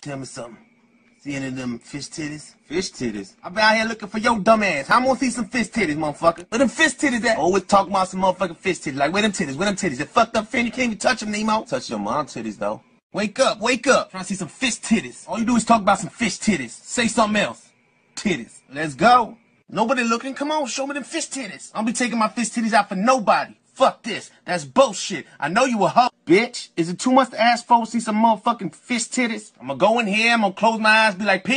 Tell me something. See any of them fish titties? Fish titties. I've been out here looking for your dumb ass. I'm gonna see some fish titties, motherfucker. Where them fish titties at? Always talk about some motherfucking fish titties. Like, where them titties? Where them titties? They fucked up friend, you can't even touch them, Nemo. Touch your mom titties though. Wake up, wake up. Trying to see some fish titties. All you do is talk about some fish titties. Say something else. Titties. Let's go. Nobody looking? Come on, show me them fish titties. I'll be taking my fish titties out for nobody. Fuck this. That's bullshit. I know you a hoe, bitch. Is it too much to ask for to see some motherfucking fist titties? I'm gonna go in here, I'm gonna close my eyes, be like, pick